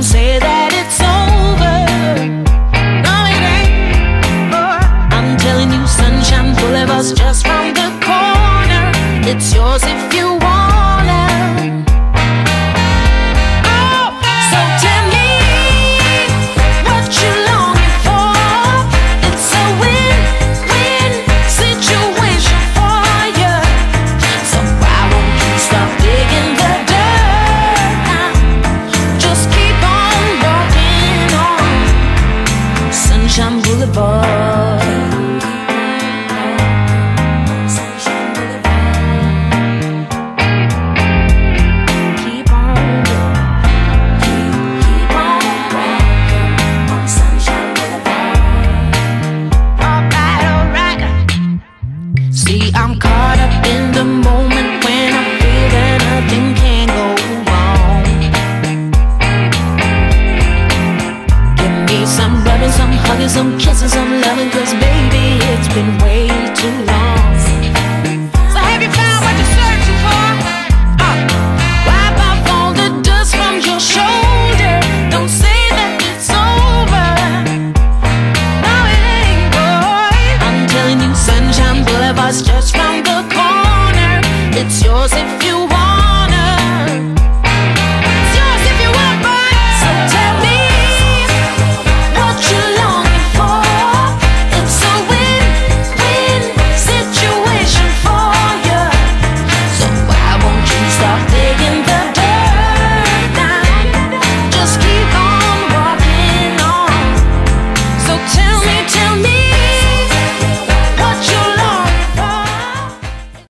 Say that it's over. No it ain't I'm telling you Sunshine Boulevard's just the corner. It's yours if you Boulevard. Keep on, keep, keep on on Sunshine Boulevard. All right, all right. See, I'm caught up in the moment some kisses, some loving Cause baby, it's been way too long.